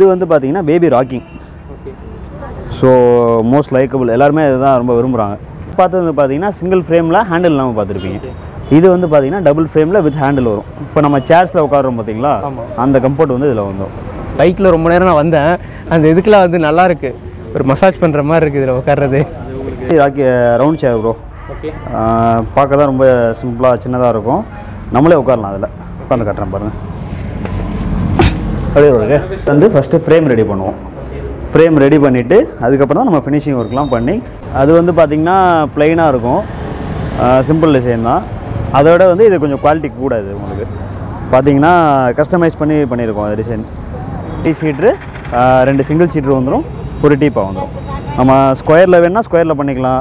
இது வந்து பார்த்தீங்கன்னா baby rocking okay so most likable எல்லாருமே இதுதான் ரொம்ப விரும்புகிறாங்க பார்த்தது வந்து பார்த்தீங்கன்னா சிங்கிள் ஃப்ரேமில் ஹேண்டில் இல்லாமல் பார்த்துருப்பீங்க. இது வந்து பார்த்தீங்கன்னா டபுள் ஃப்ரேமில் வித் ஹேண்டில் வரும். இப்போ நம்ம சேர்ஸில் உட்காரோம் பார்த்தீங்களா. அந்த கம்ஃபர்ட் வந்து இதில் வந்துடும் பைக்கில் ரொம்ப நேரம் நான் வந்தேன். அந்த இதுக்கெலாம் வந்து நல்லா இருக்கு. ஒரு மசாஜ் பண்ணுற மாதிரி இருக்குது இதில் உட்கார்றது. Rocky round chair bro okay பார்க்க தான் ரொம்ப சிம்பிளாக சின்னதாக இருக்கும். நம்மளே உட்காரலாம் அதில். உட்காந்து கட்டுறேன் பாருங்கள் அப்படியே வருது வந்து ஃபஸ்ட்டு ஃப்ரேம் ரெடி பண்ணுவோம். ஃப்ரேம் ரெடி பண்ணிவிட்டு அதுக்கப்புறம் தான் நம்ம ஃபினிஷிங் ஒர்க்லாம் பண்ணி அது வந்து பார்த்திங்கன்னா ப்ளைனாக இருக்கும். சிம்பிள் டிசைன் தான். அதோட வந்து இது கொஞ்சம் குவாலிட்டி கூட இது உங்களுக்கு. பார்த்தீங்கன்னா கஸ்டமைஸ் பண்ணி பண்ணியிருக்கோம் அது டிசைன் டீ சீட்ரு ரெண்டு சிங்கிள் சீட்ரு வந்துடும் ஒரு டீப்பாக வந்துடும் நம்ம ஸ்கொயரில் வேணால் ஸ்கொயரில் பண்ணிக்கலாம்.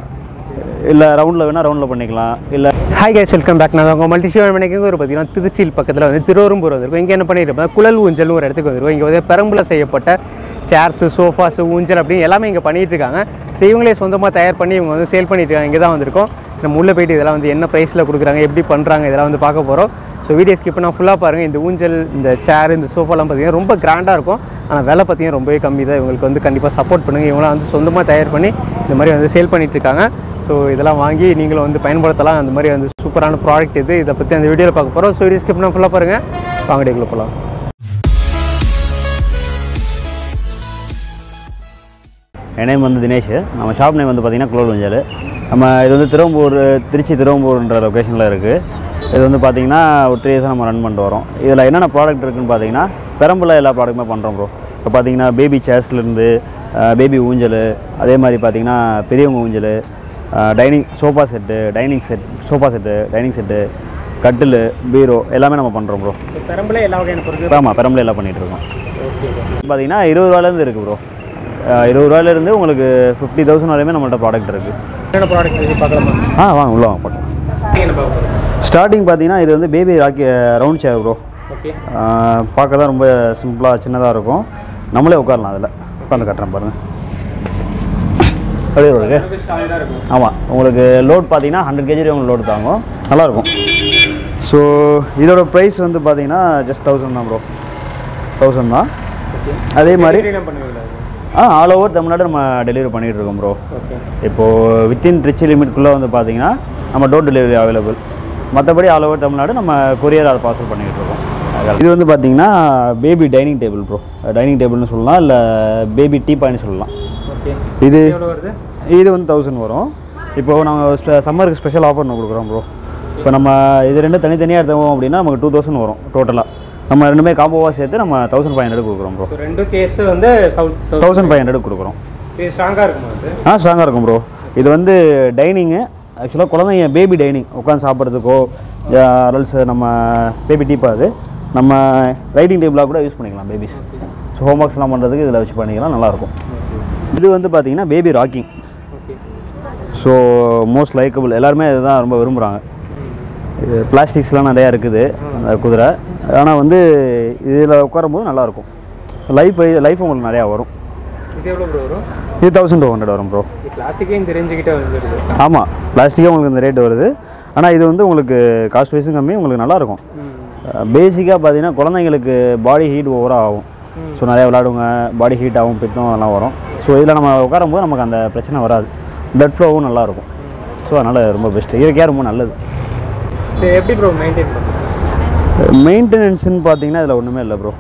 இல்லை ரவுண்டில் வேணால் ரவுண்டில் பண்ணிக்கலாம். இல்லை ஹாய் கேஸ் வெல்கம் பேக் நான் உங்கள் மல்டி சிவன் மணிக்கு ஒரு பார்த்தீங்கன்னா திருச்சியில் பக்கத்தில் வந்து திருவரும்பூர் வந்திருக்கும். இங்கே என்ன பண்ணிட்டு குழல் ஊஞ்சல்னு ஒரு இடத்துக்கு வந்துருக்கும். இங்கே வந்து பெரம்புல செய்யப்பட்ட சேர்ஸு சோஃபாஸு ஊஞ்சல் அப்படின்னு எல்லாமே இங்கே பண்ணிகிட்டு இருக்காங்க. ஸோ இவங்களே சொந்தமாக தயார் பண்ணி இவங்க வந்து சேல் பண்ணிட்டு இருக்காங்க. இங்கே தான் வந்திருக்கோம். நம்ம உள்ளே போயிட்டு இதெல்லாம் வந்து என்ன ப்ரைஸில் கொடுக்குறாங்க எப்படி பண்ணுறாங்க இதெல்லாம் வந்து பார்க்க போகிறோம் ஸோ வீடியோ ஸ்கிப் பண்ணால் ஃபுல்லாக பாருங்கள் இந்த ஊஞ்சல் இந்த சேர் இந்த சோஃபாலாம் பார்த்தீங்கன்னா ரொம்ப கிராண்டாக இருக்கும். ஆனால் விலை பார்த்தீங்கன்னா ரொம்பவே கம்மி தான். இவங்களுக்கு வந்து கண்டிப்பாக சப்போர்ட் பண்ணுங்கள் இவங்களாம் வந்து சொந்தமாக தயார் பண்ணி இந்த மாதிரி வந்து சேல் பண்ணிகிட்டு இருக்காங்க. ஸோ இதெல்லாம் வாங்கி நீங்களும் வந்து பயன்படுத்தலாம். அந்த மாதிரி வந்து சூப்பரான ப்ராடக்ட் இது. இதை பற்றி அந்த வீடியோவில் பார்க்க போகிறோம் ஸோ வீடியோ ஸ்கிப் பண்ணால் ஃபுல்லாக பாருங்கள் வாங்கடிக்குள்ள போகலாம் என் நேம் வந்து தினேஷ். நம்ம ஷாப் நேம் வந்து பார்த்திங்கன்னா குளோல் வஞ்சல் நம்ம இது வந்து திருவம்பூர் திருச்சி திருவம்பூர்ன்ற லொக்கேஷனில் இருக்குது இது வந்து பார்த்திங்கன்னா ஒரு த்ரீ இயர்ஸாக நம்ம ரன் பண்ணிட்டு வரோம். இதில் என்னென்ன ப்ராடக்ட் இருக்குன்னு பார்த்தீங்கன்னா பெரம்புல எல்லா ப்ராடக்ட்டுமே பண்ணுறோம் ப்ரோ இப்போ பார்த்தீங்கன்னா பேபி சேர்ஸ்லேருந்து பேபி ஊஞ்சல் அதே மாதிரி பார்த்தீங்கன்னா பெரியவங்க ஊஞ்சல் dining sofa set dining set sofa set dining set கட்டில் பீரோ எல்லாமே நம்ம பண்ணுறோம் ப்ரோ பெரம்புல எல்லா வகையான பொருட்கள் ஆமாம் பெரம்புல எல்லாம் ஓகே பார்த்தீங்கன்னா இருபது ரூபாயிலேருந்து இருக்குது ப்ரோ இருபது ரூபாயிலேருந்து உங்களுக்கு ஃபிஃப்டி தௌசண்ட் வரையுமே நம்மள்ட்ட ப்ராடக்ட் இருக்குது என்னென்ன ப்ராடக்ட் பார்க்கலாமா? ஆ வாங்க உள்ள வாங்க ஸ்டார்டிங் பார்த்தீங்கன்னா இது வந்து baby rocky round chair bro okay பார்க்க தான் ரொம்ப சிம்பிளாக சின்னதாக இருக்கும். நம்மளே உட்காரலாம் அதில். உட்காந்து கட்டுறேன் பாருங்கள் அப்படியே ஆமாம் உங்களுக்கு லோட் பார்த்தீங்கன்னா ஹண்ட்ரட் கேஜி உங்களுக்கு லோடு தாங்கும். நல்லாயிருக்கும். ஸோ இதோட ப்ரைஸ் வந்து பார்த்தீங்கன்னா ஜஸ்ட் தௌசண்ட் தான் ப்ரோ தௌசண்ட் தான். அதே மாதிரி ஆ ஆல் ஓவர் தமிழ்நாடு நம்ம டெலிவரி பண்ணிகிட்டு இருக்கோம் ப்ரோ இப்போது வித்தின் ட்ரிச்சி லிமிட்குள்ளே வந்து பார்த்தீங்கன்னா நம்ம டோர் டெலிவரி அவைலபிள் மற்றபடி ஆல் ஓவர் தமிழ்நாடு நம்ம கொரியர் ஆர் பார்சல் பண்ணிகிட்டு இருக்கோம். இது வந்து பார்த்தீங்கன்னா baby dining table bro dining டேபிள்னு சொல்லலாம் இல்லை பேபி டீ பாயின்னு சொல்லலாம். இது இது வந்து தௌசண்ட் வரும். இப்போது நாங்கள் சம்மருக்கு ஸ்பெஷல் ஆஃபர் ஒன்று கொடுக்குறோம் ப்ரோ இப்போ நம்ம இது ரெண்டும் தனித்தனியாக எடுத்தோம் அப்படின்னா நமக்கு டூ தௌசண்ட் வரும் டோட்டலாக நம்ம ரெண்டுமே காம்போவாக சேர்த்து நம்ம தௌசண்ட் ஃபைவ் ஹண்ட்ரட் கொடுக்குறோம் ப்ரோ ரெண்டு கேஸ் வந்து தௌசண்ட் ஃபைவ் ஹண்ட்ரட் கொடுக்குறோம். இது ஸ்ட்ராங்காக இருக்குமா ஆ ஸ்ட்ராங்காக இருக்கும் ப்ரோ இது வந்து டைனிங்கு ஆக்சுவலாக குழந்தைங்க பேபி டைனிங் உட்காந்து சாப்பிட்றதுக்கோ அரல்ஸ் நம்ம பேபி டீப்பாக அது. நம்ம ரைட்டிங் டேபிளாக கூட யூஸ் பண்ணிக்கலாம் பேபிஸ் ஸோ ஹோம் ஒர்க்ஸ்லாம் பண்ணுறதுக்கு இதில் வச்சு பண்ணிக்கலாம் நல்லாயிருக்கும் இது வந்து பார்த்தீங்கன்னா baby rocking so most likable எல்லாருமே இதுதான் ரொம்ப விரும்புகிறாங்க இது பிளாஸ்டிக்ஸ்லாம் நிறையா இருக்குது அந்த குதிரை. ஆனால் வந்து இதில் உட்காரும்போது நல்லாயிருக்கும். லைஃப் லைஃப் உங்களுக்கு நிறையா வரும். இது தௌசண்ட் டூ ஹண்ட்ரட் வரும் ப்ரோ இது பிளாஸ்டிக்கையும் தெரிஞ்சுக்கிட்டே வந்துருது. ஆமாம் பிளாஸ்டிக்காக உங்களுக்கு இந்த ரேட் வருது. ஆனால் இது வந்து உங்களுக்கு காஸ்ட் வைஸும் கம்மி உங்களுக்கு நல்லாயிருக்கும். பேசிக்காக பார்த்தீங்கன்னா குழந்தைங்களுக்கு பாடி ஹீட் ஓவராக ஆகும். ஸோ நிறையா விளாடுங்க பாடி ஹீட் ஆகும் பித்தம் அதெல்லாம் வரும். ஸோ இதில் நம்ம உட்காரும்போது நமக்கு அந்த பிரச்சனை வராது. பிளட் ஃப்ளோவும் நல்லாயிருக்கும். ஸோ அதனால் ரொம்ப பெஸ்ட்டு இயற்கையாக ரொம்ப நல்லது. சரி எப்படி ப்ரோ மெயின்டைன் மெயின்டெனன்ஸ்னு பார்த்தீங்கன்னா இதில் ஒன்றுமே இல்லை ப்ரோ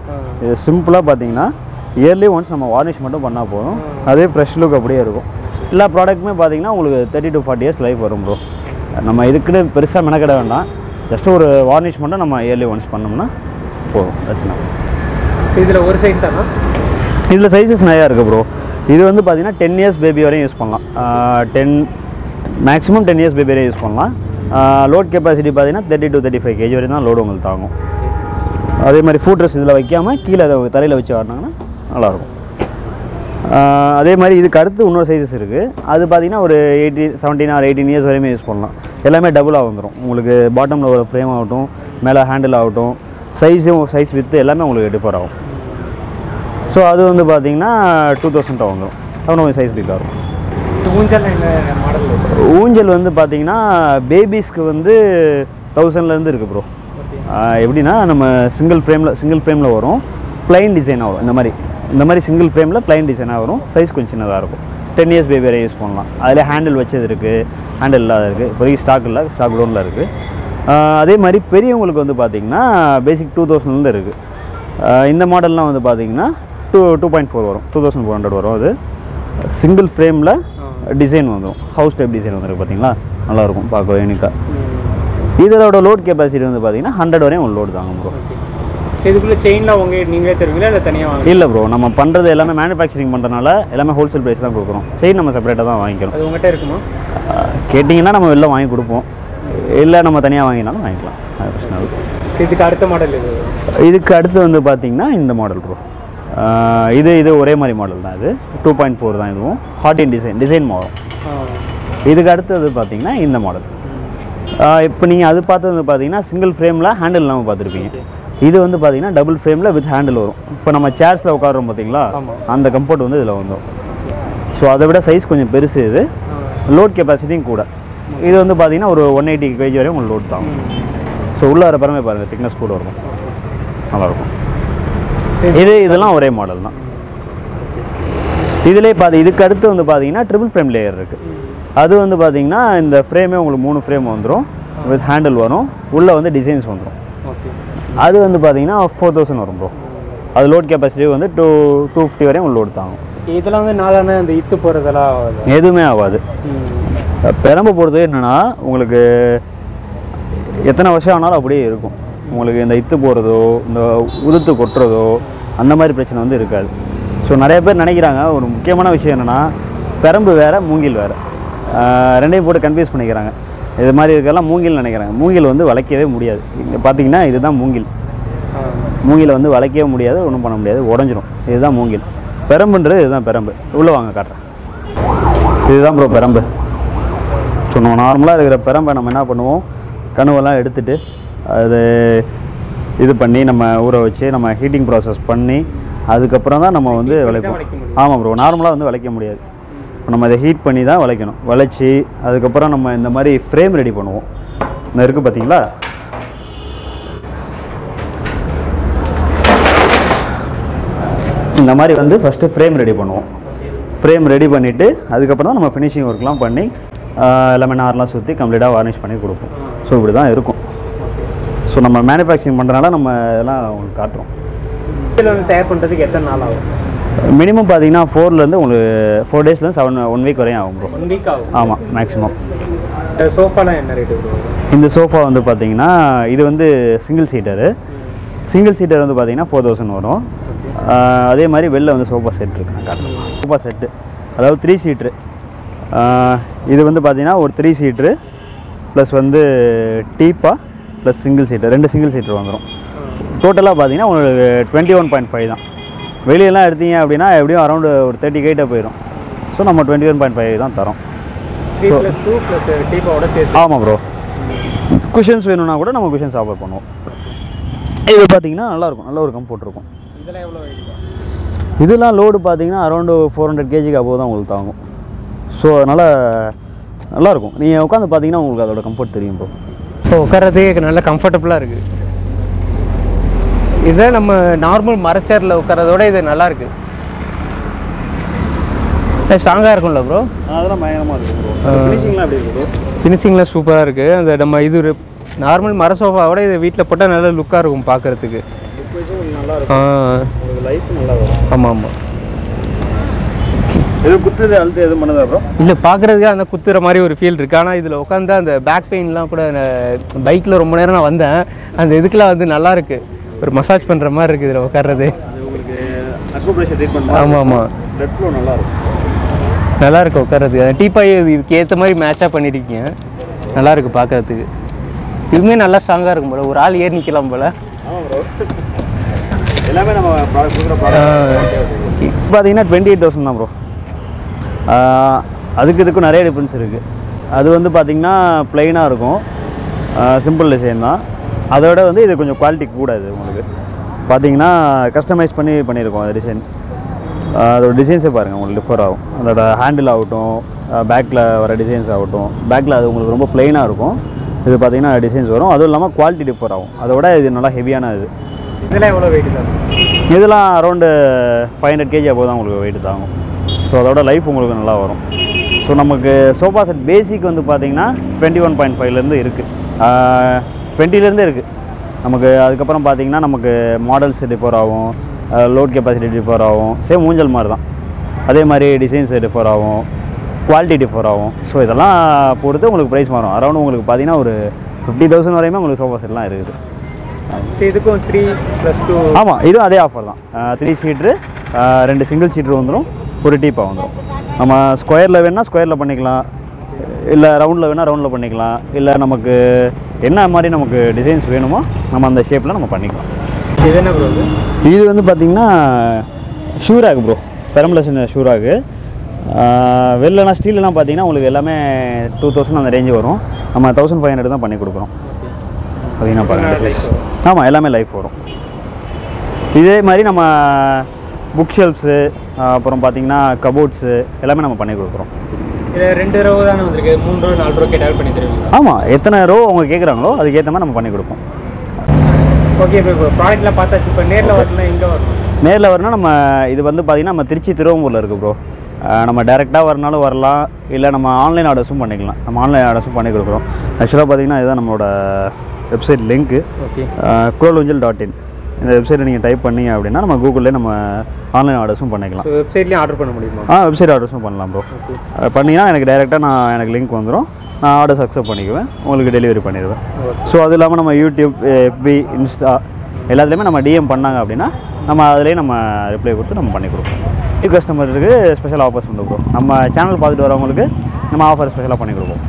இது சிம்பிளாக பார்த்தீங்கன்னா இயர்லி ஒன்ஸ் நம்ம வார்னிஷ் மட்டும் பண்ணால் போதும். அதே ஃப்ரெஷ் லுக் அப்படியே இருக்கும். எல்லா ப்ராடக்ட்டுமே பார்த்தீங்கன்னா உங்களுக்கு thirty to forty years life வரும் ப்ரோ நம்ம இதுக்குன்னு பெருசாக மெனக்கிட வேண்டாம். ஜஸ்ட் ஒரு வார்னிஷ் மட்டும் நம்ம இயர்லி ஒன்ஸ் பண்ணோம்னா போதும். பிரச்சனை இதில் ஒரு சைஸ் தானா இதில் சைஸஸ் நிறையா இருக்குது ப்ரோ இது வந்து பார்த்தீங்கன்னா டென் இயர்ஸ் பேபி வரையும் யூஸ் பண்ணலாம். Ten maximum ten years baby வரையும் யூஸ் பண்ணலாம். லோட் கெப்பாசிட்டி பார்த்தீங்கன்னா thirty to thirty five KG வரையும் தான் லோடு உங்களுக்கு தாங்கும். அதே மாதிரி ஃபுட் ட்ரெஸ் இதில் வைக்காமல் கீழே அதை தலையில் வச்சு ஆடினாங்கன்னா நல்லாயிருக்கும். அதே மாதிரி இதுக்கு அடுத்து இன்னொரு சைஸஸ் இருக்குது அது பார்த்தீங்கன்னா ஒரு eighteen seventeen or eighteen years வரையுமே யூஸ் பண்ணலாம். எல்லாமே டபுளாக வந்துடும் உங்களுக்கு பாட்டமில் ஒரு ஃப்ரேம் ஆகட்டும் மேலே ஹேண்டில் ஆகட்டும் சைஸும் சைஸ் வித்து எல்லாமே உங்களுக்கு டிஃபர் ஆகும். ஸோ அது வந்து பார்த்தீங்கன்னா டூ தௌசண்ட் வந்துடும் அது கொஞ்சம் சைஸ் பிக்காக இருக்கும். ஊஞ்சல் மாடல் ஊஞ்சல் வந்து பார்த்தீங்கன்னா பேபிஸ்க்கு வந்து தௌசண்ட்லேருந்து இருக்குது ப்ரோ எப்படின்னா நம்ம சிங்கிள் ஃப்ரேமில் சிங்கிள் ஃப்ரேமில் வரும். ப்ளைன் டிசைன் வரும். இந்த மாதிரி இந்த மாதிரி சிங்கிள் ஃப்ரேமில் ப்ளைன் டிசைனாக வரும். சைஸ் கொஞ்சம் சின்னதாக இருக்கும். டென் இயர்ஸ் பேபி வரை யூஸ் பண்ணலாம். அதில் ஹேண்டில் வச்சது இருக்குது ஹேண்டில் இல்லாத இருக்குது இப்போதைக்கு ஸ்டாக் இல்லை ஸ்டாக் லோனில் இருக்குது அதே மாதிரி பெரியவங்களுக்கு வந்து பார்த்திங்கன்னா பேசிக் டூ தௌசண்ட்லேருந்து இருக்குது இந்த மாடல்லாம் வந்து பார்த்திங்கன்னா டூ டூ பாயிண்ட் ஃபோர் வரும். டூ தௌசண்ட் ஃபோர் ஹண்ட்ரட் வரும் அது. சிங்கிள் ஃப்ரேமில் டிசைன் வந்துடும் ஹவுஸ் டைப் டிசைன் வந்துருக்கு பார்த்தீங்களா நல்லாயிருக்கும் பார்க்க யூனிக்காக இதோட லோட் கெப்பாசிட்டி வந்து பார்த்தீங்கன்னா ஹண்ட்ரட் வரையும் ஒரு லோடு தாங்க ப்ரோ இதுக்குள்ளே செயின்லாம் உங்க நீங்களே தருவீங்களா? இல்லை தனியாக இல்லை ப்ரோ நம்ம பண்ணுறது எல்லாமே மேனுஃபேக்சரிங் பண்ணுறதுனால எல்லாமே ஹோல்சேல் ப்ரைஸ் தான் கொடுக்குறோம். செயின் நம்ம செப்பரேட்டாக தான் வாங்கிக்கிறோம். அது உங்கள்கிட்ட இருக்குமா? கேட்டிங்கன்னா நம்ம வெளில வாங்கி கொடுப்போம். இல்லை நம்ம தனியாக வாங்கினாலும் வாங்கிக்கலாம். அது பிரச்சனை இதுக்கு அடுத்த மாடல் இது இதுக்கு அடுத்து வந்து பார்த்தீங்கன்னா இந்த மாடல் ப்ரோ இது இது ஒரே மாதிரி மாடல் தான் இது. டூ பாயிண்ட் ஃபோர் தான் இதுவும். Hot in design design model இதுக்கு அடுத்தது பார்த்தீங்கன்னா இந்த மாடல் இப்போ நீங்கள் அது பார்த்தது பார்த்தீங்கன்னா சிங்கிள் ஃப்ரேமில் ஹேண்டில் இல்லாமல் பார்த்துருப்பீங்க. இது வந்து பார்த்தீங்கன்னா டபுள் ஃப்ரேமில் வித் ஹேண்டில் வரும். இப்போ நம்ம சேர்ஸில் உட்காரோம் பார்த்தீங்களா. அந்த கம்ஃபர்ட் வந்து இதில் வந்துடும் ஸோ அதை விட சைஸ் கொஞ்சம் பெருசு இது. லோட் கெப்பாசிட்டியும் கூட. இது வந்து பார்த்தீங்கன்னா ஒரு ஒன் எயிட்டி கேஜி வரையும் உங்களுக்கு லோட் தாங்க ஸோ உள்ள வர பரமே பாருங்கள் திக்னஸ் கூட இருக்கும் நல்லாயிருக்கும். இது இதெல்லாம் ஒரே மாடல் தான். இதிலே பார்த்து இதுக்கு அடுத்து வந்து பார்த்தீங்கன்னா ட்ரிபிள் ஃப்ரேம் லேயர் இருக்குது அது வந்து பார்த்தீங்கன்னா இந்த ஃப்ரேமே உங்களுக்கு மூணு ஃப்ரேம் வந்துடும் வித் ஹேண்டில் வரும். உள்ளே வந்து டிசைன்ஸ் வந்துடும் அது வந்து பார்த்தீங்கன்னா ஃபோர் தௌசண்ட் வரும் ப்ரோ அது லோட் கெப்பாசிட்டி வந்து டூ டூ ஃபிஃப்டி வரையும் லோட் தாங்கும். இதெல்லாம் வந்து நாளான அந்த இத்து போகிறதெல்லாம் ஆகாது? எதுவுமே ஆகாது. பெரம்பு பொறுத்தவரை என்னென்னா உங்களுக்கு எத்தனை வருஷம் ஆனாலும் அப்படியே இருக்கும். உங்களுக்கு இந்த இத்து போகிறதோ இந்த உதுத்து கொட்டுறதோ அந்த மாதிரி பிரச்சனை வந்து இருக்காது. ஸோ நிறைய பேர் நினைக்கிறாங்க ஒரு முக்கியமான விஷயம் என்னென்னா பெரம்பு வேறு மூங்கில் வேறு. ரெண்டையும் போட்டு கன்ஃபியூஸ் பண்ணிக்கிறாங்க. இது மாதிரி இருக்கெல்லாம் மூங்கில் நினைக்கிறாங்க. மூங்கில் வந்து வளைக்கவே முடியாது. இங்கே பார்த்தீங்கன்னா இதுதான் மூங்கில். மூங்கில் வந்து வளைக்கவே முடியாது ஒன்றும் பண்ண முடியாது உடஞ்சிரும். இதுதான் மூங்கில். பெரம்புன்றது இதுதான் பெரம்பு. உள்ளே வாங்க காட்டுறேன். இதுதான் ப்ரோ பெரம்பு. ஸோ நம்ம நார்மலாக இருக்கிற பெரம்பை நம்ம என்ன பண்ணுவோம்? கனவெல்லாம் எடுத்துட்டு அது இது பண்ணி நம்ம ஊற வச்சு நம்ம ஹீட்டிங் ப்ராசஸ் பண்ணி அதுக்கப்புறம் தான் நம்ம வந்து விளைப்போம். ஆமாம் ப்ரோ நார்மலாக வந்து விளைக்க முடியாது. நம்ம அதை ஹீட் பண்ணி தான் விளைக்கணும். விளைச்சி அதுக்கப்புறம் நம்ம இந்த மாதிரி ஃப்ரேம் ரெடி பண்ணுவோம். இந்த இருக்குது பார்த்தீங்களா? இந்த மாதிரி வந்து ஃபஸ்ட்டு ஃப்ரேம் ரெடி பண்ணுவோம். ஃப்ரேம் ரெடி பண்ணிவிட்டு அதுக்கப்புறம் தான் நம்ம ஃபினிஷிங் ஒர்க்லாம் பண்ணி எல்லாமே நார்லாம் சுற்றி கம்ப்ளீட்டாக வார்னிஷ் பண்ணி கொடுப்போம். ஸோ இப்படி தான் இருக்கும். ஸோ நம்ம மேனுஃபேக்சரிங் பண்ணுறனால நம்ம இதெல்லாம் உங்களுக்கு காட்டுறோம். இதில் வந்து தயார் பண்ணுறதுக்கு எத்தனை நாள் ஆகும்? மினிமம் பார்த்தீங்கன்னா ஃபோர்லேருந்து உங்களுக்கு ஃபோர் டேஸ்லேருந்து செவன் ஒன் வீக் வரையும் ஆகும் ப்ரோ ஒன் வீக் ஆகும். ஆமாம் மேக்ஸிமம் சோஃபாலாம் என்ன ரேட்டு இந்த சோஃபா வந்து பார்த்தீங்கன்னா இது வந்து சிங்கிள் சீட்டரு சிங்கிள் சீட்டர் வந்து பார்த்தீங்கன்னா ஃபோர் தௌசண்ட் வரும். அதே மாதிரி வெளில வந்து சோஃபா செட் இருக்கு. காட்டுறேன். சோஃபா செட்டு அதாவது த்ரீ சீட்ரு இது வந்து பார்த்தீங்கன்னா ஒரு த்ரீ சீட்ரு ப்ளஸ் வந்து டீப்பா ப்ளஸ் சிங்கிள் சீட்டர் ரெண்டு சிங்கிள் சீட்டர் வந்துடும் டோட்டலாக பார்த்தீங்கன்னா உங்களுக்கு டுவெண்ட்டி ஒன் பாயிண்ட் ஃபைவ் தான். வெளியெல்லாம் எடுத்தீங்க அப்படின்னா எப்படியும் அரௌண்டு ஒரு தேர்ட்டி கைட்டாக போயிடும் ஸோ நம்ம டுவெண்ட்டி ஒன் பாயிண்ட் ஃபைவ் தான் தரோம். ஆமாம் ப்ரோ குஷன்ஸ் வேணும்னா கூட நம்ம குஷன்ஸ் ஆஃபர் பண்ணுவோம். இது பார்த்தீங்கன்னா நல்லாயிருக்கும் நல்ல ஒரு கம்ஃபர்ட் இருக்கும். இதெல்லாம் லோடு பார்த்தீங்கன்னா அரௌண்டு ஃபோர் ஹண்ட்ரட் கேஜிக்கு அபோவ் தான் உங்களுக்கு தாங்கும். ஸோ அதனால் நல்லாயிருக்கும் நீங்கள் உட்காந்து பார்த்தீங்கன்னா உங்களுக்கு அதோட கம்ஃபர்ட் தெரியும் ப்ரோ ஸோ உட்காரதுக்கு நல்ல கம்ஃபர்டபுளாக இருக்குது இதே நம்ம நார்மல் மரச்சேரில் உட்காரதோட இது நல்லா இருக்கு. ஸ்ட்ராங்காக இருக்கும்ல ப்ரோ அதெல்லாம் பயங்கரமாக இருக்கு ஃபினிஷிங்லாம் சூப்பராக இருக்குது அந்த நம்ம இது நார்மல் மர சோஃபாவோட இது வீட்டில் போட்டால் நல்ல லுக்காக இருக்கும் பார்க்குறதுக்கு ஆமாம் ஆமாம் இது குத்துது அழுத்து எதுவும் பண்ணுதா ப்ரோ இல்லை பார்க்குறதுக்கு அந்த குத்துற மாதிரி ஒரு ஃபீல் இருக்குது ஆனால் இதில் உட்காந்தா அந்த பேக் பெயின்லாம் கூட பைக்கில் ரொம்ப நேரம் நான் வந்தேன். அந்த இதுக்கெலாம் வந்து நல்லா இருக்கு. ஒரு மசாஜ் பண்ணுற மாதிரி இருக்குது இதில் உட்கார்றது ஆமாம் ஆமாம் நல்லா இருக்கும். நல்லா இருக்கு உட்கார்றதுக்கு அந்த டீப்பாய் இதுக்கு ஏற்ற மாதிரி மேட்சாக பண்ணியிருக்கீங்க நல்லா இருக்கு பார்க்கறதுக்கு இதுவுமே நல்லா ஸ்ட்ராங்காக இருக்கும் போல. ஒரு ஆள் ஏறி நிற்கலாம் போல. எல்லாமே நம்ம. பார்த்தீங்கன்னா டுவெண்ட்டி எயிட் தௌசண்ட் தான் ப்ரோ அதுக்கு இதுக்கும் நிறைய டிஃப்ரென்ஸ் இருக்குது அது வந்து பார்த்திங்கன்னா ப்ளைனாக இருக்கும். சிம்பிள் டிசைன் தான். அதை விட வந்து இது கொஞ்சம் குவாலிட்டி கூட இது உங்களுக்கு. பார்த்தீங்கன்னா கஸ்டமைஸ் பண்ணி பண்ணியிருக்கோம் அந்த டிசைன் அதோட டிசைன்ஸே பாருங்கள் உங்களுக்கு டிஃபர் ஆகும். அதோட ஹேண்டில் ஆகட்டும் பேக்கில் வர டிசைன்ஸ் ஆகட்டும். பேக்கில் அது உங்களுக்கு ரொம்ப ப்ளைனாக இருக்கும். இது பார்த்தீங்கன்னா டிசைன்ஸ் வரும். அதுவும் இல்லாமல் குவாலிட்டி டிஃபர் ஆகும். அதை விட இது நல்லா ஹெவியான இது. இதெல்லாம் எவ்வளோ வெயிட் இதெல்லாம் அரௌண்டு ஃபைவ் ஹண்ட்ரட் கேஜி அப்போ தான் உங்களுக்கு வெயிட் தாங்கும். ஸோ அதோட லைஃப் உங்களுக்கு நல்லா வரும். ஸோ நமக்கு சோஃபா செட் பேசிக் வந்து பார்த்தீங்கன்னா டுவெண்ட்டி ஒன் பாயிண்ட் ஃபைவ்லேருந்து இருக்குது டுவெண்ட்டிலேருந்து இருக்குது நமக்கு அதுக்கப்புறம் பார்த்தீங்கன்னா நமக்கு மாடல்ஸ் டிஃபர் ஆகும். லோட் கெப்பாசிட்டி டிஃபர் ஆகும். சேம் ஊஞ்சல் மாதிரி தான் அதே மாதிரி டிசைன்ஸ் டிஃபர் ஆகும். குவாலிட்டி டிஃபர் ஆகும். ஸோ இதெல்லாம் பொறுத்து உங்களுக்கு ப்ரைஸ் மாறும். அரௌண்ட் உங்களுக்கு பார்த்தீங்கன்னா ஒரு ஃபிஃப்டி தௌசண்ட் வரையுமே உங்களுக்கு சோஃபா செட்லாம் இருக்குது. ஸோ இதுக்கும் த்ரீ ப்ளஸ் டூ ஆமாம் இதுவும் அதே ஆஃபர் தான். த்ரீ சீட்ரு ரெண்டு சிங்கிள் சீட்ரு வந்துடும் ஒரு டீப்பாக வந்துடும் நம்ம ஸ்கொயரில் வேணால் ஸ்கொயரில் பண்ணிக்கலாம். இல்லை ரவுண்டில் வேணால் ரவுண்டில் பண்ணிக்கலாம். இல்லை நமக்கு என்ன மாதிரி நமக்கு டிசைன்ஸ் வேணுமோ நம்ம அந்த ஷேப்பில் நம்ம பண்ணிக்கலாம். இது என்ன ப்ரோ இது? வந்து பார்த்திங்கன்னா ஷூராக் ப்ரோ பெரம்பலசன் ஷூராக்கு வெளிலனா ஸ்டீல்லாம் பார்த்தீங்கன்னா உங்களுக்கு எல்லாமே டூ தௌசண்ட் அந்த ரேஞ்சு வரும். நம்ம தௌசண்ட் ஃபைவ் ஹண்ட்ரட் தான் பண்ணி கொடுக்குறோம். பார்த்தீங்கன்னா பாருங்கள் ஆமாம் எல்லாமே லைஃப் வரும். இதே மாதிரி நம்ம புக் ஷெல்ஃப்ஸு அப்புறம் பார்த்தீங்கன்னா கபோர்ட்ஸு எல்லாமே நம்ம பண்ணி கொடுக்குறோம். ரெண்டு ரூபா தானே வந்திருக்கு? மூணு ரூபா நாலு ரூபா கேட்டால் பண்ணி தருவீங்க ஆமாம் எத்தனை ரோ அவங்க கேட்குறாங்களோ அதுக்கேற்ற மாதிரி நம்ம பண்ணி கொடுப்போம். ஓகே இப்போ ப்ராடக்ட்லாம் பார்த்தாச்சு. இப்போ நேரில் வரணும்னா எங்கே வரணும்? நேரில் வரணும்னா நம்ம இது வந்து பார்த்திங்கன்னா நம்ம திருச்சி திருவம்பூரில் இருக்குது ப்ரோ நம்ம டேரெக்டாக வரனாலும் வரலாம். இல்லை நம்ம ஆன்லைன் ஆர்டர்ஸும் பண்ணிக்கலாம். நம்ம ஆன்லைன் ஆர்டர்ஸும் பண்ணி கொடுக்குறோம். ஆக்சுவலாக பார்த்தீங்கன்னா இதுதான் நம்மளோட website link okay Kuzhal dot in இந்த வெப்சைட்டை நீங்கள் டைப் பண்ணீங்க அப்படின்னா நம்ம கூகுளில் நம்ம ஆன்லைன் ஆர்டர்ஸும் பண்ணிக்கலாம். வெப்சைட்லேயும் ஆர்டர் பண்ண முடியுமா? ஆ வெப்சைட் ஆர்டர்ஸும் பண்ணலாம் ப்ரோ பண்ணிங்கன்னா எனக்கு டைரெக்டாக நான் எனக்கு லிங்க் வந்துடும் நான் ஆர்டர்ஸ் அக்செப்ட் பண்ணிக்குவேன். உங்களுக்கு டெலிவரி பண்ணிடுவேன். ஸோ அது இல்லாமல் நம்ம யூடியூப் எஃபி இன்ஸ்டா எல்லாத்துலேயுமே நம்ம டிஎம் பண்ணாங்க அப்படின்னா நம்ம அதிலேயே நம்ம ரிப்ளை கொடுத்து நம்ம பண்ணி கொடுப்போம். நியூ கஸ்டமருக்கு ஸ்பெஷல் ஆஃபர்ஸ் உண்டு ப்ரோ நம்ம சேனல் பார்த்துட்டு வரவங்களுக்கு நம்ம ஆஃபர் ஸ்பெஷலாக பண்ணி கொடுப்போம்.